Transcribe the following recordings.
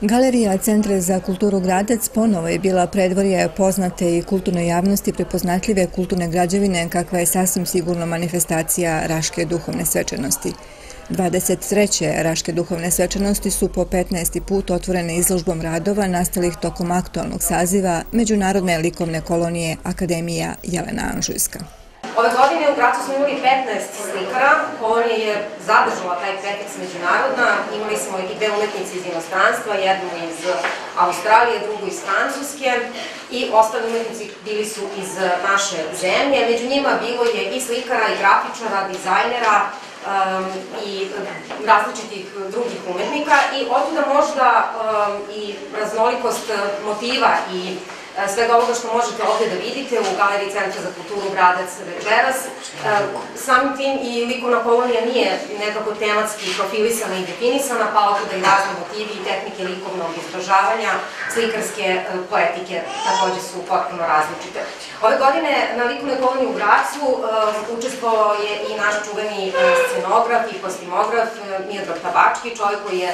Galerija Centre za kulturu Gradac ponovo je bila predvorje poznate i kulturnoj javnosti prepoznatljive kulturne građevine kakva je sasvim sigurno manifestacija Raške duhovne svečanosti. 23. Raške duhovne svečanosti su po 15. put otvorene izložbom radova nastalih tokom aktualnog saziva Međunarodne likovne kolonije Akademija Jelena Anžujska. Ove godine u Gracu smo imali 15 slikara, kolonija je zadržala taj pretekst međunarodna, imali smo i dve umetnice iz inostranstva, jednu iz Australije, drugu iz Francuske. I ostali umetnici bili su iz naše zemlje, među njima bilo je i slikara, i grafičara, dizajnera, um, i različitih drugih umetnika. I otuda možda um, i raznolikost motiva i svega ovoga što možete ovde da vidite u Galeriji Centra za kulturu Gradac večeras. E, samim tim i likovna kolonija nije nekako tematski profilisana i definisana, pa ovde da i razne motivi i tehnike likovnog izražavanja, slikarske e, poetike takođe su potpuno različite. Ove godine na likovnoj koloniji u Gracu učestvovao je i naš čuveni scenograf i kostimograf Miodrag Tabački, čovjek koji je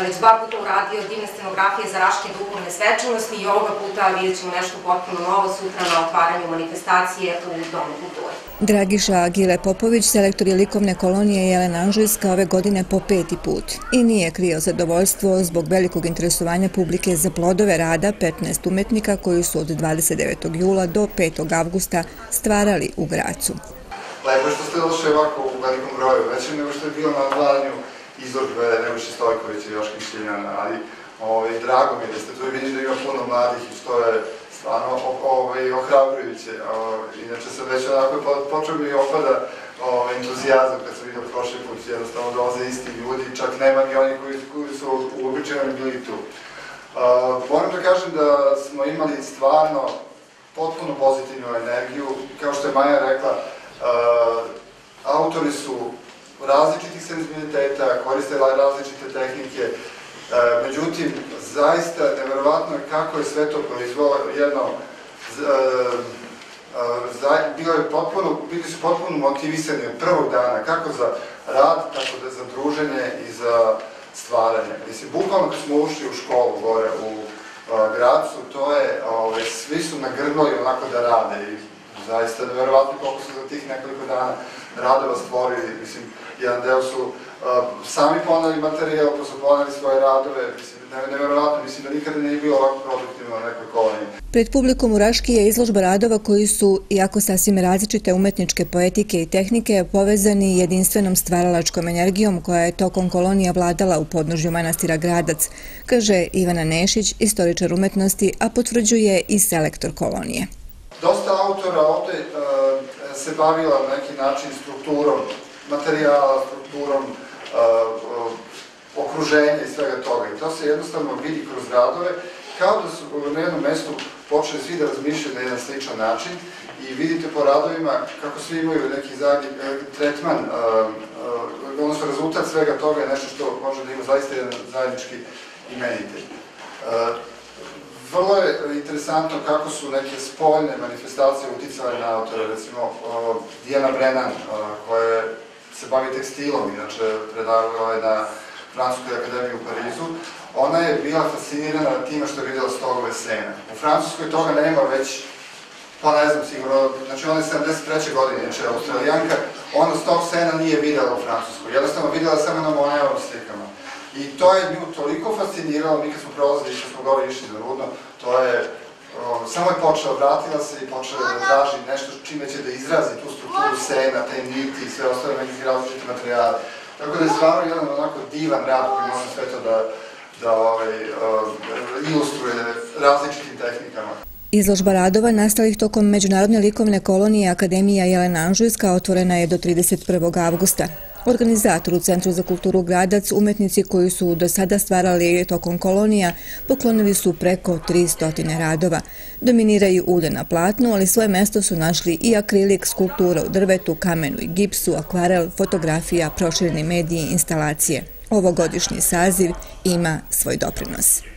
već dva puta uradio divne scenografije za Raške duhovne svečanosti i ovoga puta vidjet ćemo nešto potpuno novo sutra na otvaranju manifestacije u Domu kulture. Dragiša Agile Popović, selektor je likovne kolonije Jelena Anžujska ove godine po peti put i nije krio zadovoljstvo zbog velikog interesovanja publike za plodove rada 15 umetnika koji su od 29. jula do 5. avgusta stvarali u Gracu. Lepo je što ste došli ovako u velikom broju, većem nego što je bilo na otvaranju izložbe Nebojše Stojkovića i Joška Šiljana, ali ovaj, drago mi je da ste tu i vidim da ima puno mladih i što je stvarno ovaj, ohrabrujuće. Ovaj, inače sam već onako počeo mi opada ovaj, entuzijazam kad sam vidio prošli put, jednostavno dolaze isti ljudi, čak nema ni oni koji, koji su uobičajeni bili tu. Uh, moram da kažem da smo imali stvarno potpuno pozitivnu energiju, kao što je Maja rekla, uh, autori su različitih senzibiliteta, koriste različite tehnike, e, međutim, zaista neverovatno je kako je sve to proizvalo jedno e, e, bilo je potpuno, bili su potpuno motivisani od prvog dana, kako za rad, tako da za druženje i za stvaranje. Mislim, bukvalno kad smo ušli u školu gore u Gracu, to je, ove, svi su nagrnuli onako da rade i zaista neverovatno koliko su za tih nekoliko dana radova stvorili, mislim, jedan deo su uh, sami poneli materijal, pa su poneli svoje radove, mislim, nevjerovatno, mislim da nikada nije bilo ovako produktivno na nekoj koloniji. Pred publikom u Raški je izložba radova koji su, iako sasvim različite umetničke poetike i tehnike, povezani jedinstvenom stvaralačkom energijom koja je tokom kolonija vladala u podnožju manastira Gradac, kaže Ivana Nešić, istoričar umetnosti, a potvrđuje i selektor kolonije. Dosta autora ovde uh, se bavila na neki način strukturom materijala, strukturom, okruženja i svega toga. I to se jednostavno vidi kroz radove, kao da su na jednom mestu počeli svi da razmišljaju na jedan sličan način i vidite po radovima kako svi imaju neki zadnji e, tretman, odnosno rezultat svega toga je nešto što može da ima zaista jedan zajednički imenitelj. Vrlo je interesantno kako su neke spoljne manifestacije uticale na autora, recimo Dijana Brennan, koja se bavi tekstilom, inače predavala je na Francuskoj akademiji u Parizu, ona je bila fascinirana time što je videla stogove sena. U Francuskoj toga nema već, pa ne znam sigurno, znači ona je 73. godine, inače australijanka, ona stog sena nije videla u Francuskoj, jednostavno videla samo na Moneovom slikama. I to je nju toliko fasciniralo, mi kad smo prolazili, što smo gore išli za Rudno, to je samo je počela, vratila se i počela da traži nešto čime će da izrazi tu strukturu sena, te niti i sve ostale nekih različite materijale. Tako da je stvarno jedan onako divan rad koji može sve to da, da ovaj, ilustruje različitim tehnikama. Izložba radova nastalih tokom Međunarodne likovne kolonije Akademija Jelena Anžujska otvorena je do 31. avgusta. Organizator u Centru za kulturu Gradac, umetnici koji su do sada stvarali tokom kolonija, poklonili su preko 300 radova. Dominiraju ulje na platnu, ali svoje mesto su našli i akrilik, skulptura u drvetu, kamenu i gipsu, akvarel, fotografija, prošireni mediji i instalacije. Ovogodišnji saziv ima svoj doprinos.